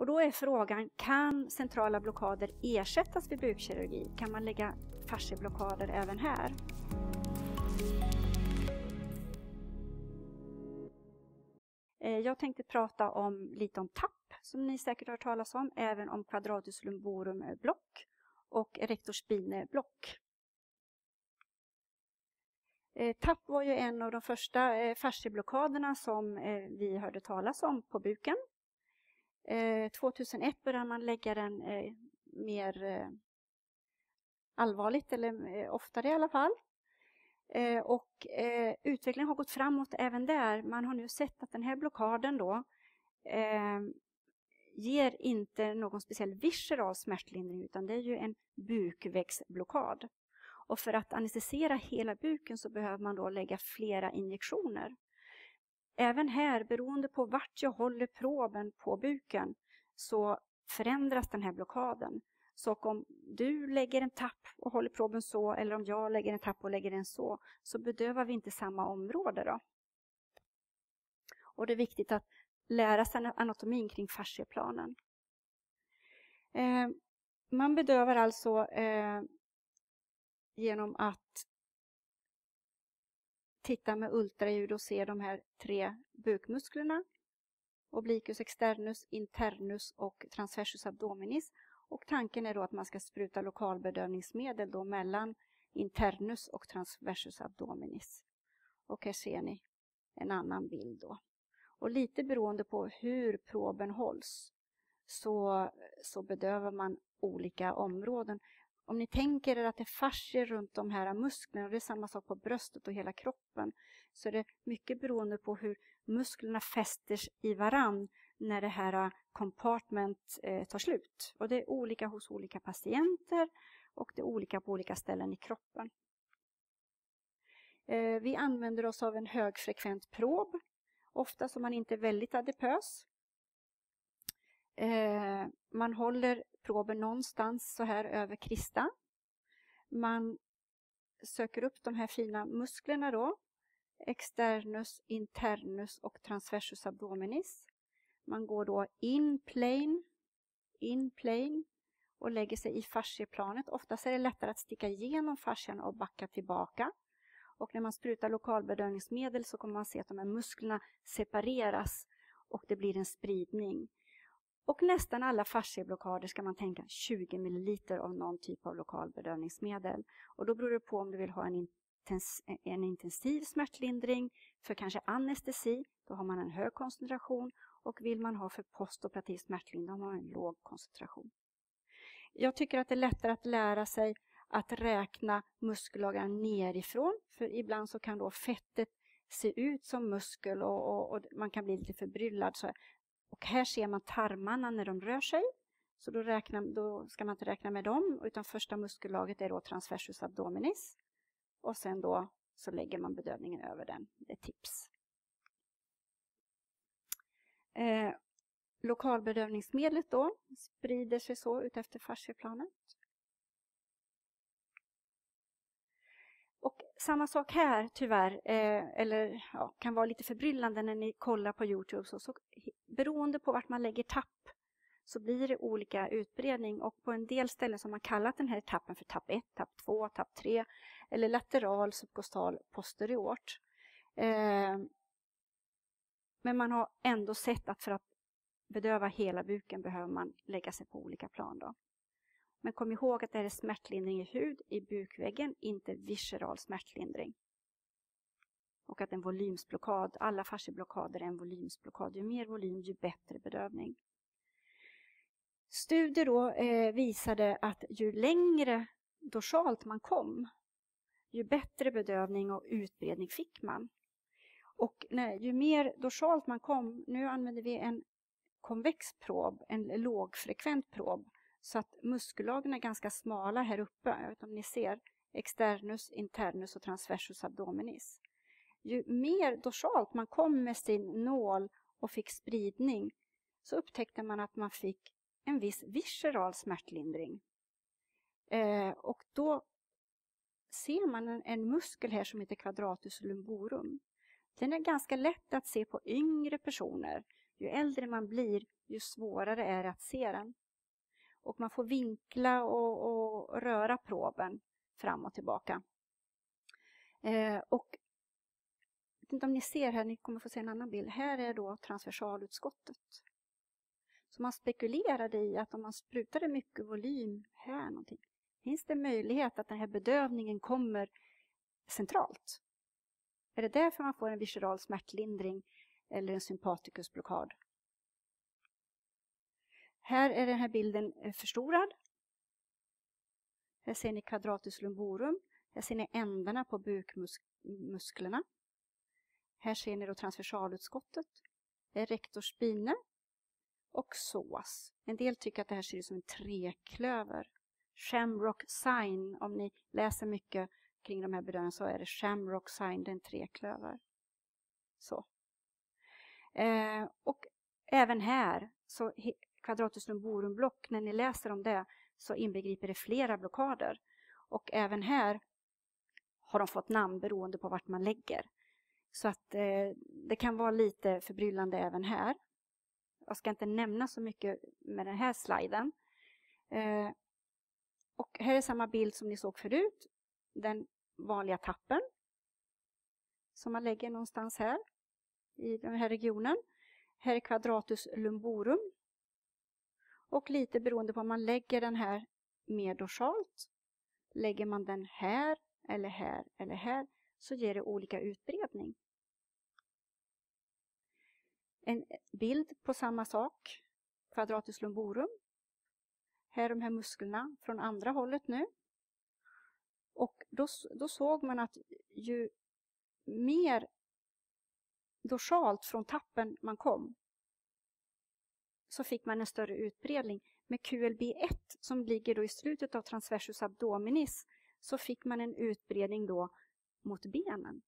Och då är frågan, kan centrala blockader ersättas vid bukkirurgi? Kan man lägga fascieblockader även här? Eh, jag tänkte prata om, lite om TAP, som ni säkert har hört talas om, även om quadratus lumborum block och rektorspine block. Tapp TAP var ju en av de första eh, fascieblockaderna som eh, vi hörde talas om på buken. Eh, 2001 började man lägga den eh, mer eh, allvarligt, eller oftare i alla fall. Och utvecklingen har gått framåt även där. Man har nu sett att den här blockaden då ger inte någon speciell visceral smärtlindring utan det är ju en bukväxtblockad. Och för att anestesera hela buken så behöver man då lägga flera injektioner. Även här, beroende på vart jag håller proben på buken, så förändras den här blockaden. Så om du lägger en tapp och håller proben så eller om jag lägger en tapp och lägger den så, så bedövar vi inte samma område. Då. Och det är viktigt att lära sig anatomin kring fascieplanen. Eh, man bedövar alltså eh, genom att titta med ultraljud och se de här tre bukmusklerna. Obliquus externus, internus och transversus abdominis. Och tanken är då att man ska spruta lokalbedövningsmedel då mellan internus och transversus abdominis. Och här ser ni en annan bild då. Och lite beroende på hur proben hålls så, så bedövar man olika områden. Om ni tänker er att det är fascier runt de här musklerna, och det är samma sak på bröstet och hela kroppen, så är det mycket beroende på hur musklerna fäster i varann när det här äh, compartment eh, tar slut. Och det är olika hos olika patienter och det är olika på olika ställen i kroppen. Eh, vi använder oss av en högfrekvent prob, ofta som man inte är väldigt adipös. Eh, man håller prober någonstans så här över krista. Man söker upp de här fina musklerna då, externus, internus och transversus abdominis. Man går då in plane, in plane och lägger sig i fascieplanet. Oftast är det lättare att sticka igenom fascian och backa tillbaka. Och när man sprutar lokalbedövningsmedel så kommer man se att de här musklerna separeras och det blir en spridning. Och nästan alla fasciablockader ska man tänka 20 ml av någon typ av lokalbedövningsmedel. Och då beror det på om du vill ha en, intens en intensiv smärtlindring för kanske anestesi, då har man en hög koncentration och vill man ha för postoperativ smärtlindring då har man en låg koncentration. Jag tycker att det är lättare att lära sig att räkna muskellagar nerifrån, för ibland så kan då fettet se ut som muskel och, och, och man kan bli lite förbryllad. Så, och här ser man tarmarna när de rör sig, så då, räknar, då ska man inte räkna med dem, utan första muskellaget är då transversus abdominis. Och sen då så lägger man bedövningen över den. Det är tips. Eh, lokalbedövningsmedlet då sprider sig så utefter fasciaplanet. Och samma sak här tyvärr, eh, eller ja, kan vara lite förbryllande när ni kollar på Youtube. Så, så, beroende på vart man lägger tapp så blir det olika utbredning och på en del ställen som har man kallat den här tappen för tapp 1, tapp 2, tapp 3 eller lateral subkostal posteriort. Eh, men man har ändå sett att för att bedöva hela buken behöver man lägga sig på olika plan. Då. Men kom ihåg att det är smärtlindring i hud i bukväggen, inte visceral smärtlindring. Och att en volymsblockad, alla fascieblockader är en volymsblockad. Ju mer volym, ju bättre bedövning. Studier då eh, visade att ju längre dorsalt man kom, ju bättre bedövning och utbredning fick man. Och nej, ju mer dorsalt man kom, nu använder vi en konvex prob, en lågfrekvent prob, så att muskellagren är ganska smala här uppe, jag vet om ni ser, externus, internus och transversus abdominis. Ju mer dorsalt man kom med sin nål och fick spridning så upptäckte man att man fick en viss visceral smärtlindring. Eh, och då ser man en, en muskel här som heter quadratus lumborum. Den är ganska lätt att se på yngre personer. ju äldre man blir, ju svårare är det att se den. Och man får vinkla och, och röra proben fram och tillbaka. Eh, och vet inte om ni ser här, ni kommer få se en annan bild. Här är då transversalutskottet. Så man spekulerade i att om man sprutade mycket volym här någonting, finns det möjlighet att den här bedövningen kommer centralt? Är det därför man får en visceral smärtlindring eller en sympatikusblockad? Här är den här bilden eh, förstorad. Här ser ni quadratus lumborum. Här ser ni ändarna på bukmusklerna. Här ser ni då transversalutskottet. Eh, det är spine och SOAS. En del tycker att det här ser ut som en treklöver. Shamrock sign, om ni läser mycket kring de här bedömningarna så är det Shamrock sign, det är en treklöver. Så. Eh, och även här, så quadratus lumborum block, när ni läser om det så inbegriper det flera blockader. Och även här har de fått namn beroende på vart man lägger. Så att eh, det kan vara lite förbryllande även här. Jag ska inte nämna så mycket med den här sliden. Eh, och här är samma bild som ni såg förut. Den vanliga tappen. Som man lägger någonstans här i den här regionen. Här är quadratus lumborum. Och lite beroende på om man lägger den här mer dorsalt. Lägger man den här eller här eller här så ger det olika utbredning. En bild på samma sak, quadratus lumborum. Här är de här musklerna från andra hållet nu. Och då, då såg man att ju mer dorsalt från tappen man kom så fick man en större utbredning. Med QLB1 som ligger då i slutet av transversus abdominis så fick man en utbredning då mot benen.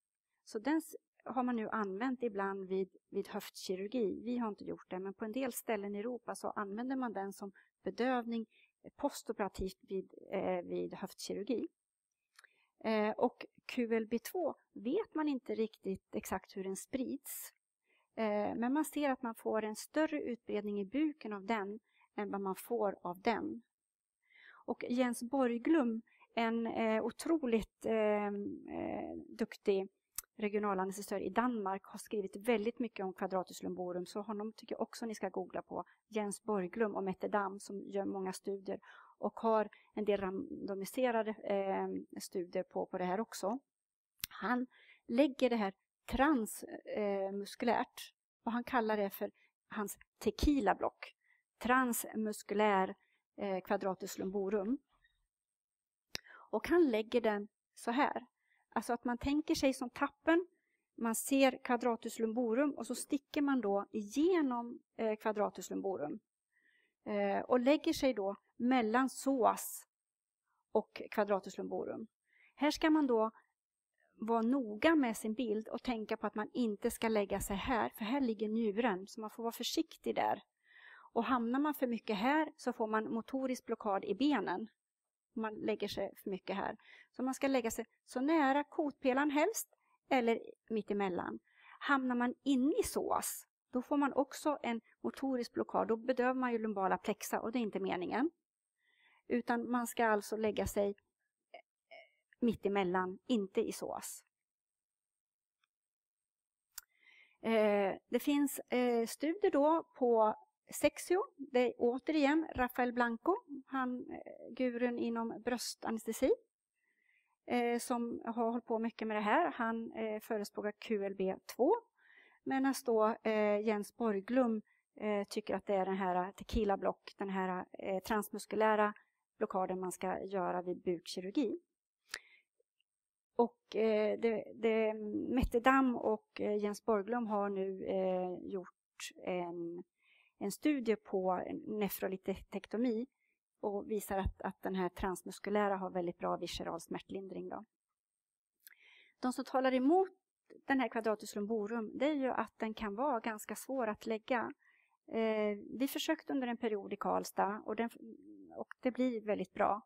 Så den har man nu använt ibland vid, vid höftkirurgi. Vi har inte gjort det, men på en del ställen i Europa så använder man den som bedövning eh, postoperativt vid, eh, vid höftkirurgi. Eh, och QLB2 vet man inte riktigt exakt hur den sprids. Eh, men man ser att man får en större utbredning i buken av den än vad man får av den. Och Jens Borglum, en eh, otroligt ehm, eh, duktig regionalanestesör i Danmark har skrivit väldigt mycket om quadratus lumborum så honom tycker jag också ni ska googla på. Jens Borglum och Mette Damm som gör många studier och har en del randomiserade eh, studier på, på det här också. Han lägger det här transmuskulärt eh, och han kallar det för hans tequila-block. Transmuskulär eh, quadratus lumborum. Och han lägger den så här. Alltså att man tänker sig som tappen, man ser quadratus lumborum och så sticker man då igenom eh, quadratus lumborum eh, och lägger sig då mellan psoas och quadratus lumborum. Här ska man då vara noga med sin bild och tänka på att man inte ska lägga sig här, för här ligger njuren, så man får vara försiktig där. Och hamnar man för mycket här så får man motorisk blockad i benen. Man lägger sig för mycket här. Så man ska lägga sig så nära kotpelaren helst, eller mitt emellan. Hamnar man inne i psoas, då får man också en motorisk blockad. Då bedövar man ju lumbala plexa och det är inte meningen. Utan man ska alltså lägga sig mittemellan, mitt emellan, inte i psoas. Eh, det finns eh, studier då på Sexio. Det är återigen Rafael Blanco, han eh, gurun inom bröstanestesi eh, som har hållit på mycket med det här. Han eh, förespråkar QLB2 Medan då Jens Borglum tycker att det är den här tequila block, den här transmuskulära blockaden man ska göra vid bukkirurgi. Och eh, det, det, Mette Damm och Jens Borglum har nu eh, gjort en, en studie på nefrolitektomi och visar att, att den här transmuskulära har väldigt bra visceral smärtlindring. Då. De som talar emot den här quadratus lumborum det är ju att den kan vara ganska svår att lägga. Eh, vi försökte under en period i Karlstad och den och det blir väldigt bra.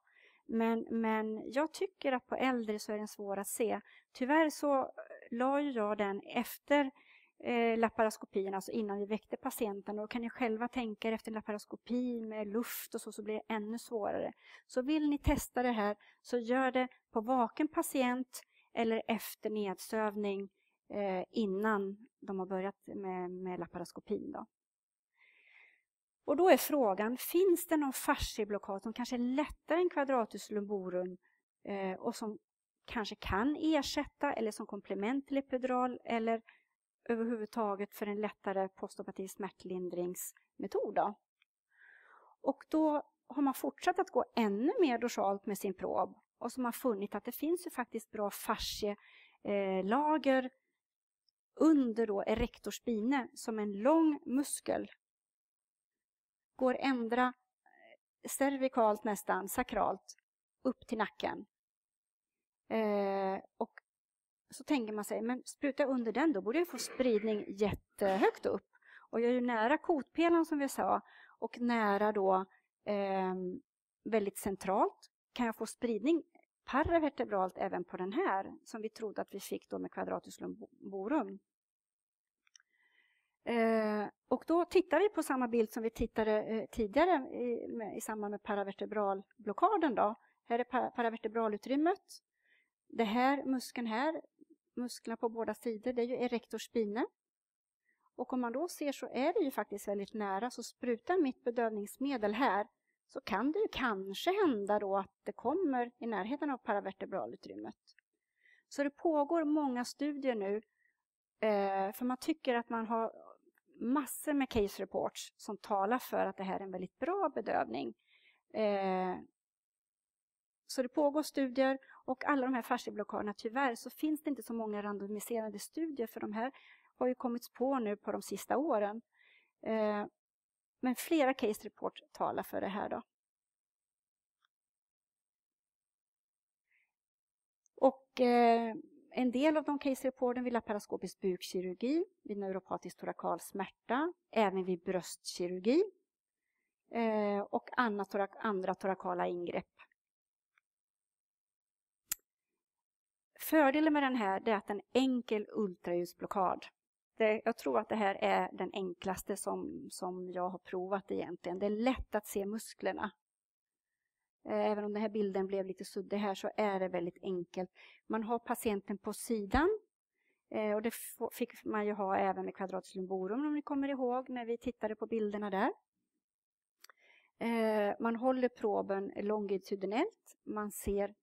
Men, men jag tycker att på äldre så är den svår att se. Tyvärr så la jag den efter eh, laparoskopin, alltså innan vi väckte patienten. Och då kan ni själva tänka er efter en laparoskopi med luft och så, så blir det ännu svårare. Så vill ni testa det här så gör det på vaken patient eller efter nedsövning eh, innan de har börjat med, med laparoskopin. Då. Och då är frågan, finns det någon fasciblockad som kanske är lättare än quadratus lumborum eh, och som kanske kan ersätta eller som komplement till epidural eller överhuvudtaget för en lättare postoperativ smärtlindringsmetod. Då. Och då har man fortsatt att gå ännu mer dorsalt med sin prob och som har funnit att det finns ju faktiskt bra fascielager under då erector spine som en lång muskel går ändra eh, cervikalt nästan, sakralt, upp till nacken. Eh, och så tänker man sig, men jag under den då borde jag få spridning jättehögt upp. Och jag är ju nära kotpelaren som vi sa och nära då eh, väldigt centralt. Kan jag få spridning paravertebralt även på den här som vi trodde att vi fick då med kvadratus lumborum. Eh, och då tittar vi på samma bild som vi tittade eh, tidigare i, med, i samband med paravertebralblockaden. Då. Här är paravertebralutrymmet. Det här muskeln här, musklerna på båda sidor, det är ju erector spine. Och om man då ser så är det ju faktiskt väldigt nära, så sprutar mitt bedövningsmedel här så kan det ju kanske hända då att det kommer i närheten av paravertebralutrymmet. Så det pågår många studier nu, eh, för man tycker att man har massor med case reports som talar för att det här är en väldigt bra bedövning. Eh, så det pågår studier och alla de här fascieblockaderna, tyvärr så finns det inte så många randomiserade studier för de här har ju kommits på nu på de sista åren. Eh, men flera case report talar för det här. Då. Och eh, en del av de case-reporten vid laparoskopisk bukkirurgi, vid neuropatisk torakal smärta, även vid bröstkirurgi eh, och andra torakala ingrepp. Fördelen med den här är att den är enkel ultraljudsblockad. Det, jag tror att det här är den enklaste som, som jag har provat egentligen. Det är lätt att se musklerna eh, även om den här bilden blev lite suddig här så är det väldigt enkelt. Man har patienten på sidan eh, och det fick man ju ha även med kvadratus lumborum om ni kommer ihåg när vi tittade på bilderna där. Eh, man håller proben longitudinellt, man ser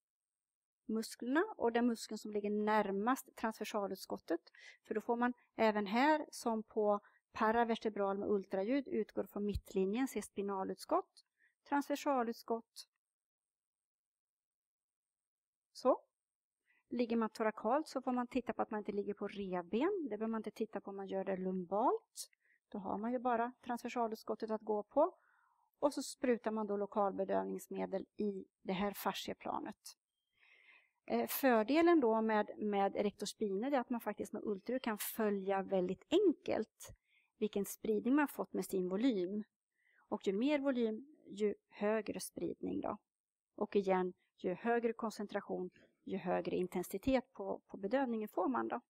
musklerna och den muskeln som ligger närmast transversalutskottet. För då får man även här som på paravertebral med ultraljud utgår från mittlinjen, se spinalutskott, transversalutskott så. Ligger man torakalt så får man titta på att man inte ligger på revben. Det behöver man inte titta på om man gör det lumbalt. Då har man ju bara transversalutskottet att gå på. Och så sprutar man då lokalbedövningsmedel i det här fascieplanet. Eh, fördelen då med, med rektorspine är att man faktiskt med ultraljud kan följa väldigt enkelt vilken spridning man fått med sin volym. Och ju mer volym, ju högre spridning. Då. Och igen, ju högre koncentration, ju högre intensitet på, på bedövningen får man. Då.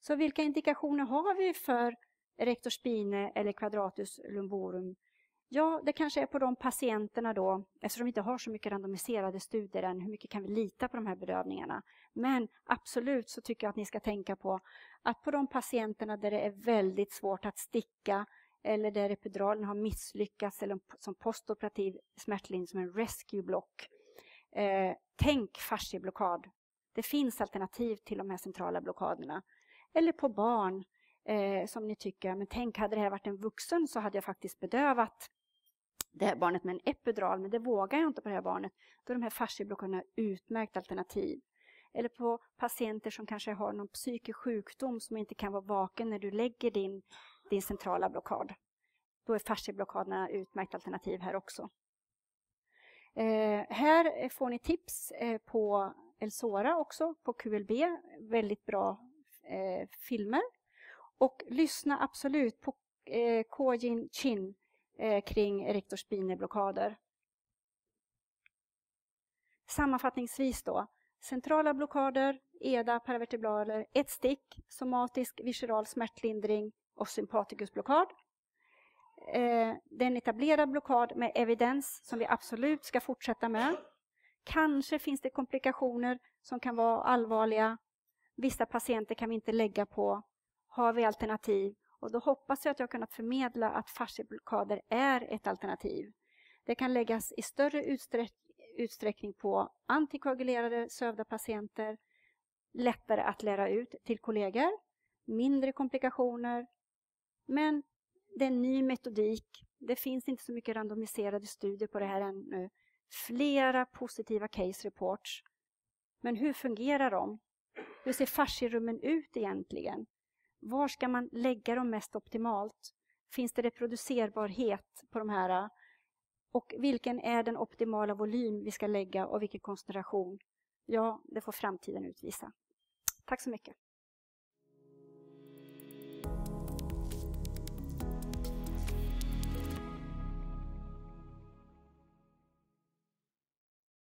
Så vilka indikationer har vi för rektorspine eller quadratus lumborum? Ja, det kanske är på de patienterna då, eftersom vi inte har så mycket randomiserade studier än, hur mycket kan vi lita på de här bedövningarna? Men absolut så tycker jag att ni ska tänka på att på de patienterna där det är väldigt svårt att sticka eller där epiduralen har misslyckats eller som postoperativ smärtlindring som en rescue block. Eh, tänk fascieblockad. Det finns alternativ till de här centrala blockaderna. Eller på barn eh, som ni tycker, men tänk hade det här varit en vuxen så hade jag faktiskt bedövat det här barnet med en epidural, men det vågar jag inte på det här barnet. Då är de här fascieblockaderna utmärkt alternativ. Eller på patienter som kanske har någon psykisk sjukdom som inte kan vara vaken när du lägger din din centrala blockad. Då är fascieblockaderna utmärkt alternativ här också. Eh, här får ni tips eh, på Elsora också, på QLB. Väldigt bra eh, filmer. Och lyssna absolut på eh, Kojin Chin eh, kring rektorspineblockader. Sammanfattningsvis då, centrala blockader EDA, paravertebraler, ett stick, somatisk visceral smärtlindring och sympatikusblockad. Eh, det är en etablerad blockad med evidens som vi absolut ska fortsätta med. Kanske finns det komplikationer som kan vara allvarliga. Vissa patienter kan vi inte lägga på. Har vi alternativ? Och då hoppas jag att jag har kunnat förmedla att fasciablockader är ett alternativ. Det kan läggas i större utsträck utsträckning på antikoagulerade sövda patienter, lättare att lära ut till kollegor, mindre komplikationer. Men det är en ny metodik. Det finns inte så mycket randomiserade studier på det här ännu. Flera positiva case reports. Men hur fungerar de? Hur ser fascirummen ut egentligen? Var ska man lägga dem mest optimalt? Finns det reproducerbarhet på de här? Och vilken är den optimala volym vi ska lägga och vilken koncentration? Ja, det får framtiden utvisa. Tack så mycket.